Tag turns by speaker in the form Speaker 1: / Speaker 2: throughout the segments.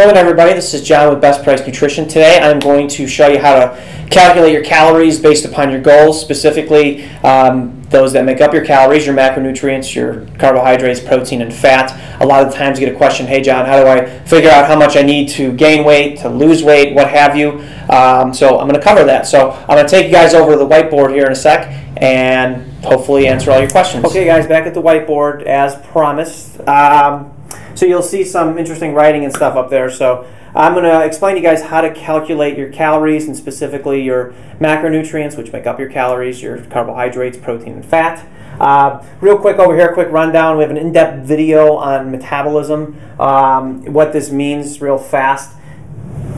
Speaker 1: Hello everybody, this is John with Best Price Nutrition. Today I'm going to show you how to calculate your calories based upon your goals, specifically um, those that make up your calories, your macronutrients, your carbohydrates, protein, and fat. A lot of times you get a question, hey John, how do I figure out how much I need to gain weight, to lose weight, what have you. Um, so I'm going to cover that. So I'm going to take you guys over to the whiteboard here in a sec and hopefully answer all your questions. Okay guys, back at the whiteboard as promised. Um, so you'll see some interesting writing and stuff up there. So I'm going to explain to you guys how to calculate your calories and specifically your macronutrients, which make up your calories, your carbohydrates, protein, and fat. Uh, real quick over here, quick rundown. We have an in-depth video on metabolism, um, what this means real fast.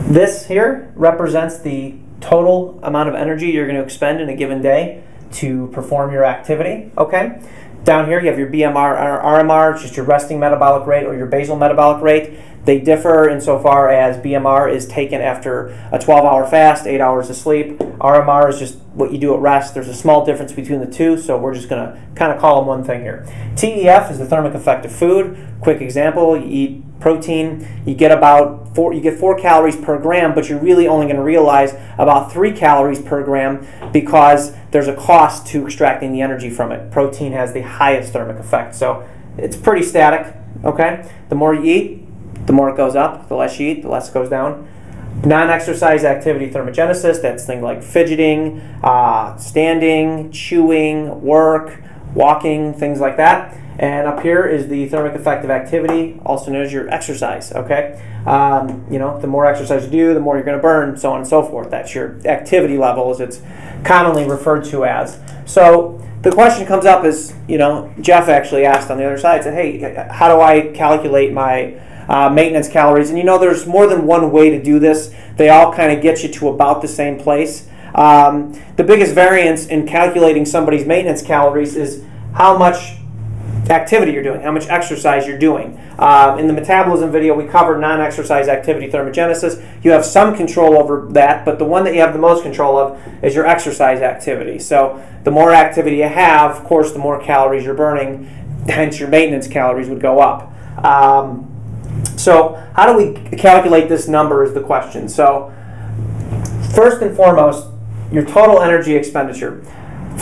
Speaker 1: This here represents the total amount of energy you're going to expend in a given day to perform your activity, okay? Down here, you have your BMR or RMR, just your resting metabolic rate or your basal metabolic rate. They differ insofar as BMR is taken after a 12 hour fast, 8 hours of sleep. RMR is just what you do at rest. There's a small difference between the two, so we're just going to kind of call them one thing here. TEF is the thermic effect of food. Quick example you eat protein, you get about four, you get four calories per gram, but you're really only going to realize about three calories per gram because there's a cost to extracting the energy from it. Protein has the highest thermic effect, so it's pretty static. Okay, the more you eat, the more it goes up, the less you eat, the less it goes down. Non-exercise activity thermogenesis, that's things like fidgeting, uh, standing, chewing, work, walking, things like that. And up here is the thermic effect of activity, also known as your exercise, okay? Um, you know, the more exercise you do, the more you're going to burn, so on and so forth. That's your activity level, as it's commonly referred to as. So the question comes up is, you know, Jeff actually asked on the other side, said, hey, how do I calculate my uh, maintenance calories. And you know, there's more than one way to do this. They all kind of get you to about the same place. Um, the biggest variance in calculating somebody's maintenance calories is how much activity you're doing, how much exercise you're doing. Uh, in the metabolism video, we covered non exercise activity thermogenesis. You have some control over that, but the one that you have the most control of is your exercise activity. So, the more activity you have, of course, the more calories you're burning, hence, your maintenance calories would go up. Um, so how do we calculate this number is the question. So first and foremost, your total energy expenditure.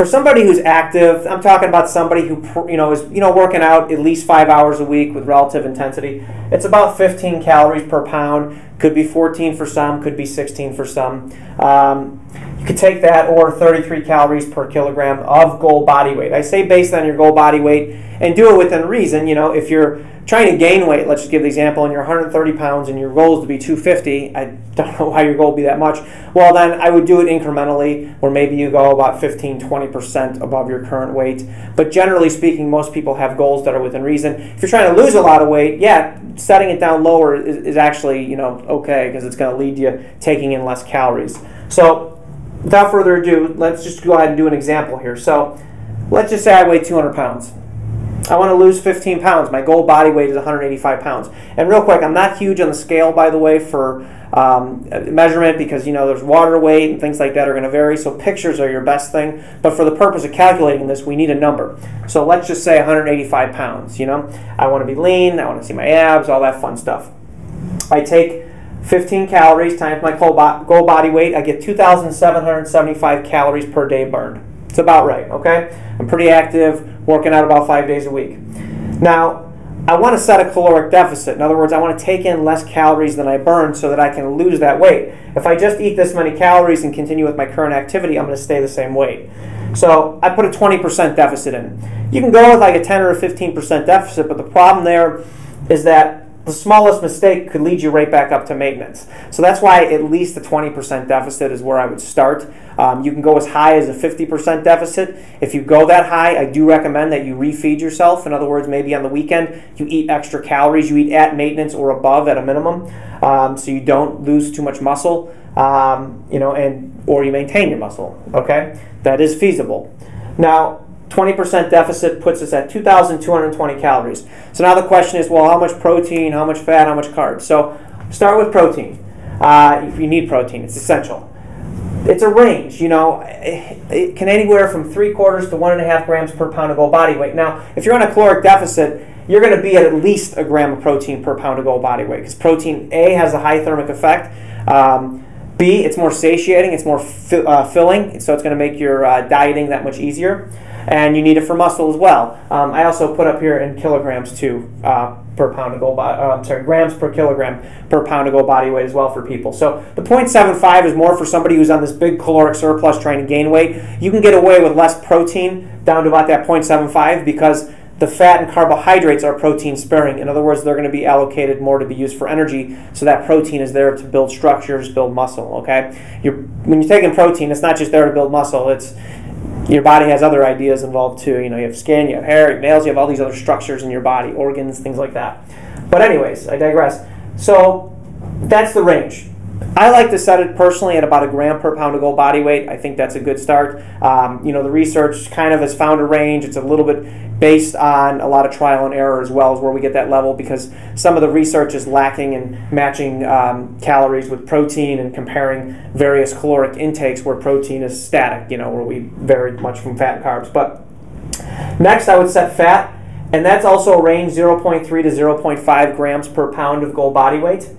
Speaker 1: For somebody who's active, I'm talking about somebody who you know is you know working out at least five hours a week with relative intensity. It's about 15 calories per pound. Could be 14 for some. Could be 16 for some. Um, you could take that or 33 calories per kilogram of goal body weight. I say based on your goal body weight and do it within reason. You know, if you're trying to gain weight, let's just give the example, and you're 130 pounds and your goal is to be 250, I don't know why your goal would be that much. Well, then I would do it incrementally, where maybe you go about 15, 20% above your current weight. But generally speaking, most people have goals that are within reason. If you're trying to lose a lot of weight, yeah, setting it down lower is, is actually, you know, okay, because it's going to lead you taking in less calories. So, without further ado, let's just go ahead and do an example here. So, let's just say I weigh 200 pounds. I want to lose 15 pounds. My goal body weight is 185 pounds. And real quick, I'm not huge on the scale, by the way, for um, measurement because you know there's water weight and things like that are going to vary. So pictures are your best thing. But for the purpose of calculating this, we need a number. So let's just say 185 pounds. You know, I want to be lean. I want to see my abs, all that fun stuff. I take 15 calories times my goal body weight. I get 2,775 calories per day burned. It's about right, okay? I'm pretty active, working out about five days a week. Now, I want to set a caloric deficit. In other words, I want to take in less calories than I burn so that I can lose that weight. If I just eat this many calories and continue with my current activity, I'm going to stay the same weight. So I put a 20% deficit in. You can go with like a 10 or a 15% deficit, but the problem there is that the smallest mistake could lead you right back up to maintenance. So that's why at least a 20% deficit is where I would start. Um, you can go as high as a 50% deficit. If you go that high, I do recommend that you refeed yourself. In other words, maybe on the weekend you eat extra calories. You eat at maintenance or above at a minimum, um, so you don't lose too much muscle. Um, you know, and or you maintain your muscle. Okay, that is feasible. Now, 20% deficit puts us at 2,220 calories. So now the question is, well, how much protein, how much fat, how much carbs? So start with protein. Uh, if you need protein, it's essential. It's a range, you know, it can anywhere from three quarters to one and a half grams per pound of goal body weight. Now, if you're on a caloric deficit, you're going to be at least a gram of protein per pound of goal body weight because protein A has a high thermic effect. Um, B, it's more satiating, it's more fi- uh, filling, so it's going to make your uh, dieting that much easier. And you need it for muscle as well. Um, I also put up here in kilograms too uh, per pound of goal body. Uh, I'm sorry, grams per kilogram per pound of goal body weight as well for people. So the 0.75 is more for somebody who's on this big caloric surplus trying to gain weight. You can get away with less protein down to about that 0.75 because the fat and carbohydrates are protein sparing. In other words, they're going to be allocated more to be used for energy, so that protein is there to build structures, build muscle. Okay, you're, when you're taking protein, it's not just there to build muscle. It's your body has other ideas involved too. You know, you have skin, you have hair, you have nails, you have all these other structures in your body, organs, things like that. But anyways, I digress. So that's the range. I like to set it personally at about a gram per pound of goal body weight. I think that's a good start. Um, you know, the research kind of has found a range. It's a little bit based on a lot of trial and error as well as where we get that level because some of the research is lacking in matching um, calories with protein and comparing various caloric intakes where protein is static, you know, where we vary much from fat and carbs. But next, I would set fat, and that's also a range 0.3 to 0.5 grams per pound of goal body weight.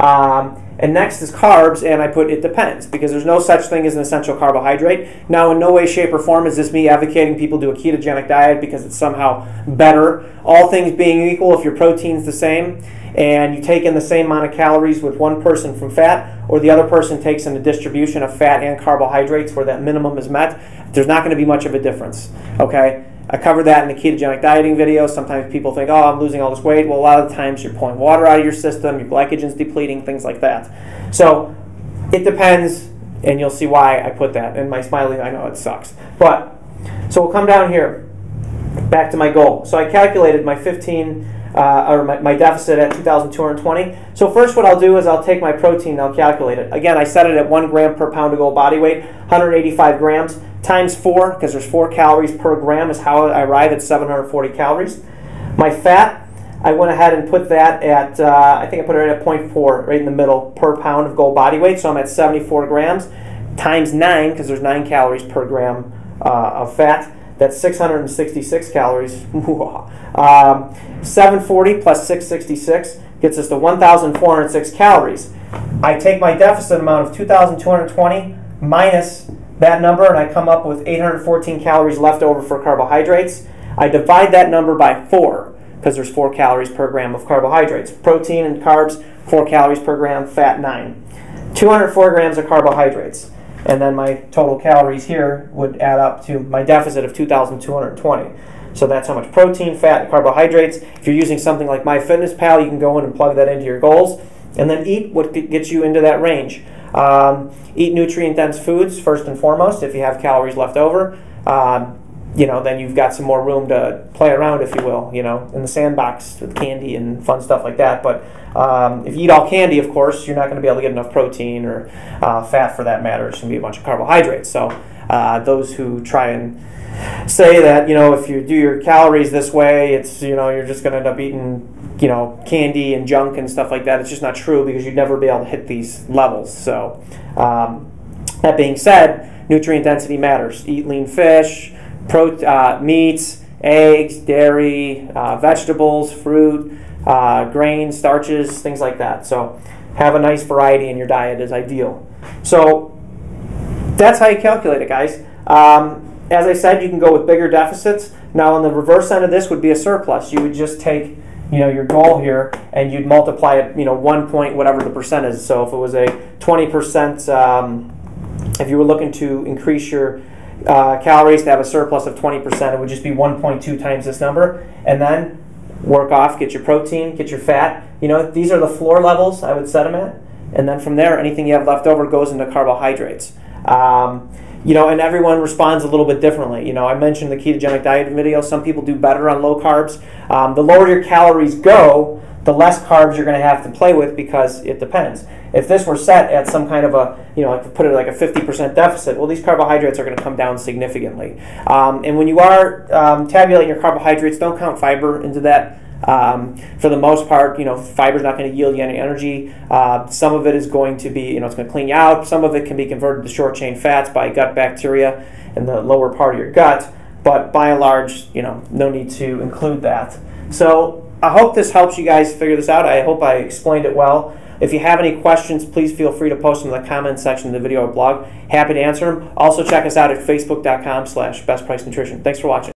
Speaker 1: Um, and next is carbs, and I put it depends because there's no such thing as an essential carbohydrate. Now, in no way, shape, or form is this me advocating people do a ketogenic diet because it's somehow better. All things being equal, if your protein's the same and you take in the same amount of calories with one person from fat, or the other person takes in a distribution of fat and carbohydrates where that minimum is met, there's not going to be much of a difference. Okay? I covered that in the ketogenic dieting video. Sometimes people think, oh, I'm losing all this weight. Well, a lot of the times you're pulling water out of your system, your glycogen's depleting, things like that. So it depends, and you'll see why I put that. And my smiley, I know it sucks. But, so we'll come down here, back to my goal. So I calculated my 15, uh, or my, my deficit at 2,220. So first what I'll do is I'll take my protein and I'll calculate it. Again, I set it at 1 gram per pound of goal body weight, 185 grams times 4, because there's 4 calories per gram, is how I arrive at 740 calories. My fat, I went ahead and put that at, uh, I think I put it at 0.4, right in the middle, per pound of goal body weight. So I'm at 74 grams times 9, because there's 9 calories per gram uh, of fat. That's 666 calories. um, 740 plus 666 gets us to 1,406 calories. I take my deficit amount of 2,220 minus that number and I come up with 814 calories left over for carbohydrates. I divide that number by 4 because there's 4 calories per gram of carbohydrates. Protein and carbs, 4 calories per gram, fat 9. 204 grams of carbohydrates. And then my total calories here would add up to my deficit of 2,220. So that's how much protein, fat, and carbohydrates. If you're using something like MyFitnessPal, you can go in and plug that into your goals. And then eat what gets you into that range. Um, eat nutrient dense foods first and foremost if you have calories left over. Um, you know, then you've got some more room to play around, if you will, you know, in the sandbox with candy and fun stuff like that. But um, if you eat all candy, of course, you're not going to be able to get enough protein or uh, fat for that matter. It's going to be a bunch of carbohydrates. So uh, those who try and say that, you know, if you do your calories this way, it's, you know, you're just going to end up eating you know candy and junk and stuff like that. It's just not true because you'd never be able to hit these levels. So um, that being said, nutrient density matters. Eat lean fish, pro, uh, meats, eggs, dairy, uh, vegetables, fruit, uh, grains, starches, things like that. So have a nice variety in your diet is ideal. So that's how you calculate it, guys. Um, as I said, you can go with bigger deficits. Now, on the reverse end of this would be a surplus. You would just take you know your goal here and you'd multiply it you know one point whatever the percent is so if it was a 20% um, if you were looking to increase your uh, calories to have a surplus of 20% it would just be 1.2 times this number and then work off get your protein get your fat you know these are the floor levels i would set them at and then from there anything you have left over goes into carbohydrates um, you know, and everyone responds a little bit differently. You know, I mentioned the ketogenic diet video. Some people do better on low carbs. Um, the lower your calories go, the less carbs you're going to have to play with because it depends. If this were set at some kind of a, you know, like put it like a 50% deficit, well, these carbohydrates are going to come down significantly. Um, and when you are um, tabulating your carbohydrates, don't count fiber into that. Um, for the most part, you know, fiber is not going to yield you any energy. Uh, some of it is going to be, you know, it's going to clean you out. Some of it can be converted to short chain fats by gut bacteria in the lower part of your gut. But by and large, you know, no need to include that. So I hope this helps you guys figure this out. I hope I explained it well. If you have any questions, please feel free to post them in the comments section of the video or blog. Happy to answer them. Also check us out at facebook.com slash bestpricenutrition. Thanks for watching.